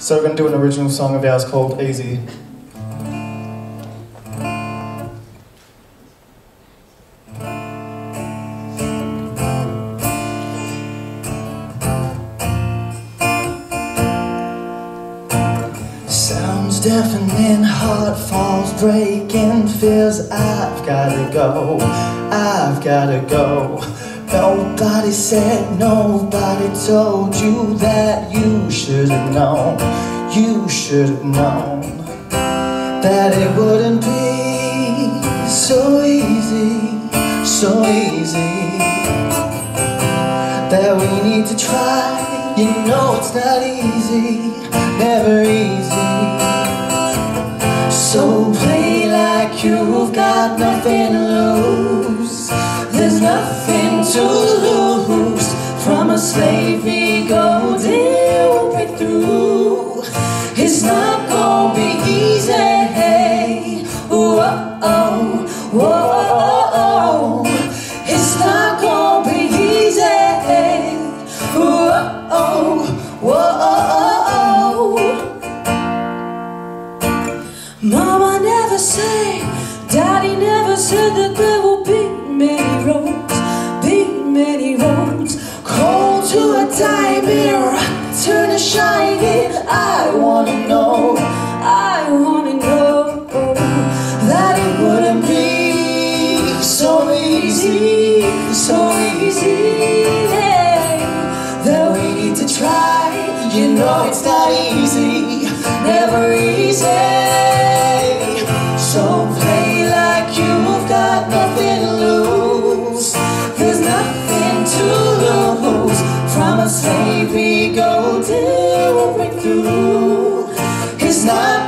So we're going to do an original song of ours called Easy. Sounds deafening, heart falls breaking, feels I've gotta go, I've gotta go. Nobody said, nobody told you that you should have known, you should have known that it wouldn't be so easy, so easy. That we need to try, you know it's not easy, never easy. So play like you've got nothing to lose. There's nothing to lose from a slave said that there will be many roads, be many roads. Cold to a diamond, turn to shining. I wanna know I wanna know that it wouldn't be so easy, so easy. That we need to try. You know it's not easy, from a slave ego till we break through. It's not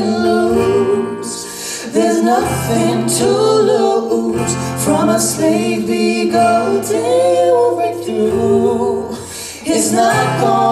lose. There's nothing to lose from a slave ego till we break through. It's not gonna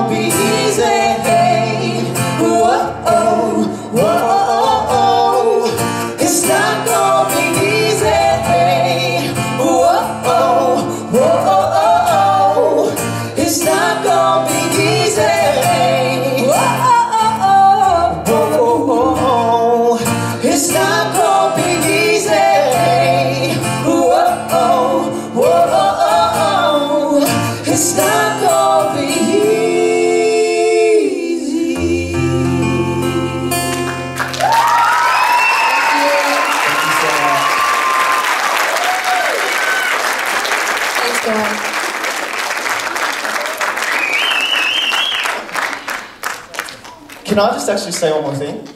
Can I just actually say one more thing?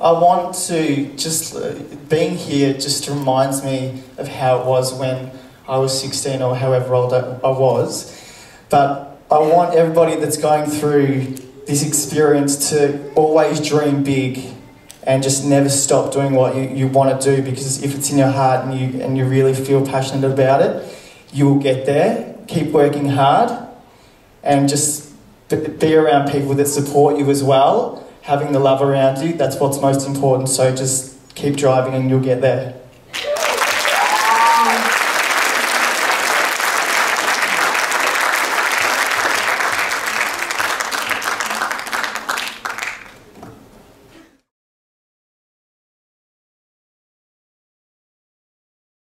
I want to just uh, being here just reminds me of how it was when I was 16 or however old I I was. But I want everybody that's going through this experience to always dream big and just never stop doing what you, you want to do because if it's in your heart and you, and you really feel passionate about it, you will get there. Keep working hard and just b- be around people that support you as well. Having the love around you, that's what's most important. So just keep driving and you'll get there.